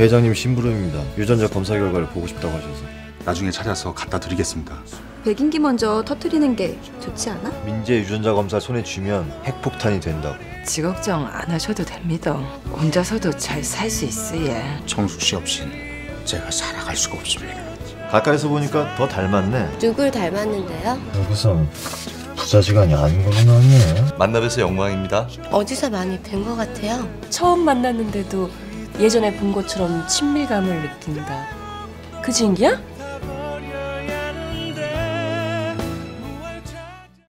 회장님 심부름입니다. 유전자 검사 결과를 보고 싶다고 하셔서. 나중에 찾아서 갖다 드리겠습니다. 백인기 먼저 터트리는 게 좋지 않아? 민재 유전자 검사 손에 쥐면 핵폭탄이 된다고. 지 걱정 안 하셔도 됩니다. 혼자서도 잘 살 수 있어 예. 정숙 씨 없인 제가 살아갈 수가 없습니다. 가까이서 보니까 더 닮았네. 누굴 닮았는데요? 여기서 부자지간이 아닌 걸로 나왔네. 만나뵈서 영광입니다. 어디서 많이 뵌 것 같아요. 처음 만났는데도 예전에 본 것처럼 친밀감을 느낀다. 그 진기야?